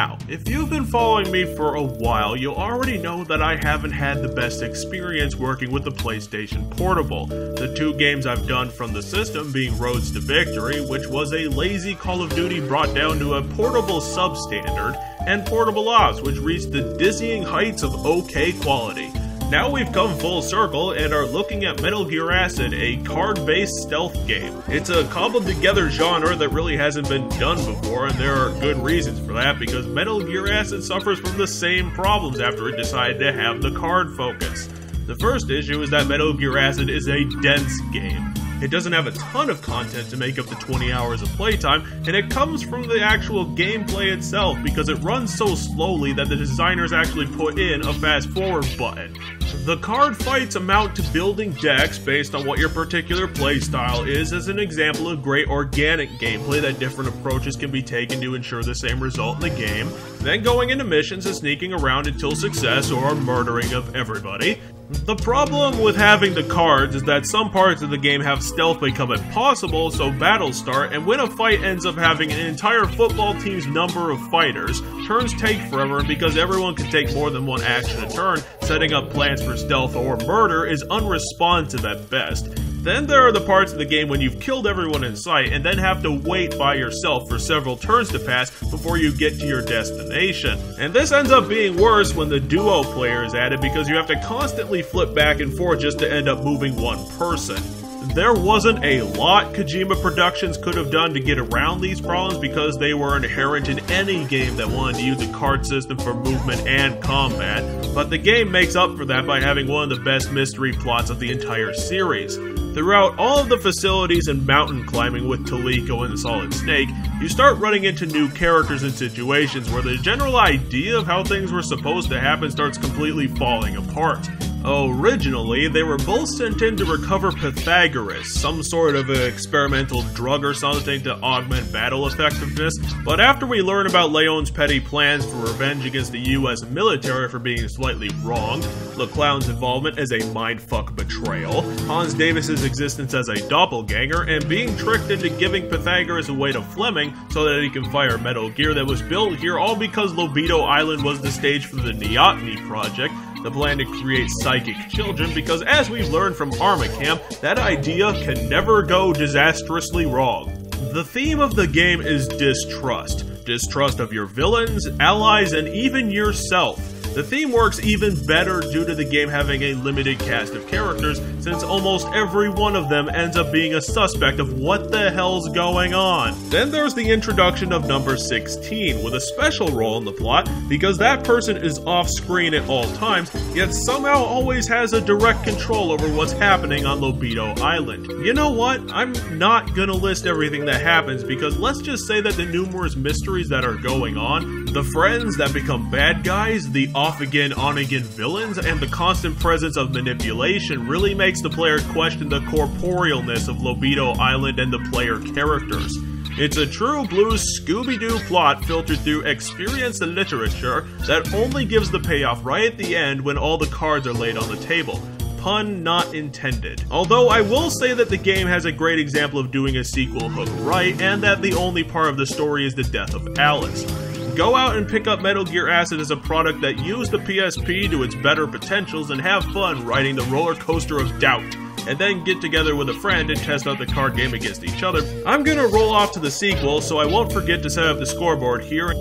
Now, if you've been following me for a while, you'll already know that I haven't had the best experience working with the PlayStation Portable. The two games I've done from the system being Roads to Victory, which was a lazy Call of Duty brought down to a portable substandard, and Portable Ops, which reached the dizzying heights of okay quality. Now we've come full circle and are looking at Metal Gear Acid, a card-based stealth game. It's a cobbled together genre that really hasn't been done before, and there are good reasons for that because Metal Gear Acid suffers from the same problems after it decided to have the card focus. The first issue is that Metal Gear Acid is a dense game. It doesn't have a ton of content to make up the 20 hours of playtime, and it comes from the actual gameplay itself because it runs so slowly that the designers actually put in a fast forward button. The card fights amount to building decks based on what your particular playstyle is as an example of great organic gameplay that different approaches can be taken to ensure the same result in the game, then going into missions and sneaking around until success or murdering of everybody. The problem with having the cards is that some parts of the game have stealth become impossible, so battles start, and when a fight ends up having an entire football team's number of fighters, turns take forever, and because everyone can take more than one action a turn, setting up plans for stealth or murder is unresponsive at best. Then there are the parts of the game when you've killed everyone in sight and then have to wait by yourself for several turns to pass before you get to your destination. And this ends up being worse when the duo player is added because you have to constantly flip back and forth just to end up moving one person there wasn't a lot Kojima Productions could have done to get around these problems because they were inherent in any game that wanted to use a card system for movement and combat, but the game makes up for that by having one of the best mystery plots of the entire series. Throughout all of the facilities and mountain climbing with Teliko and Solid Snake, you start running into new characters and situations where the general idea of how things were supposed to happen starts completely falling apart. Originally, they were both sent in to recover Pythagoras, some sort of experimental drug or something to augment battle effectiveness, but after we learn about Leon's petty plans for revenge against the US military for being slightly wrong, LeClown's involvement as a mindfuck betrayal, Hans Davis's existence as a doppelganger, and being tricked into giving Pythagoras away to Fleming so that he can fire Metal Gear that was built here all because Lobito Island was the stage for the Neoteny project, the plan to create psychic children because, as we've learned from Armacam, that idea can never go disastrously wrong. The theme of the game is distrust distrust of your villains, allies, and even yourself. The theme works even better due to the game having a limited cast of characters, since almost every one of them ends up being a suspect of what the hell's going on. Then there's the introduction of number 16, with a special role in the plot, because that person is off screen at all times, yet somehow always has a direct control over what's happening on Lobito Island. You know what? I'm not gonna list everything that happens, because let's just say that the numerous mysteries that are going on, the friends that become bad guys, the off again, on again villains, and the constant presence of manipulation really makes the player question the corporealness of Lobito Island and the player characters. It's a true blue Scooby Doo plot filtered through experience and literature that only gives the payoff right at the end when all the cards are laid on the table. Pun not intended. Although I will say that the game has a great example of doing a sequel hook right, and that the only part of the story is the death of Alice. Go out and pick up Metal Gear Acid as a product that used the PSP to its better potentials and have fun riding the roller coaster of doubt. And then get together with a friend and test out the card game against each other. I'm gonna roll off to the sequel, so I won't forget to set up the scoreboard here.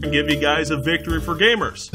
And give you guys a victory for gamers.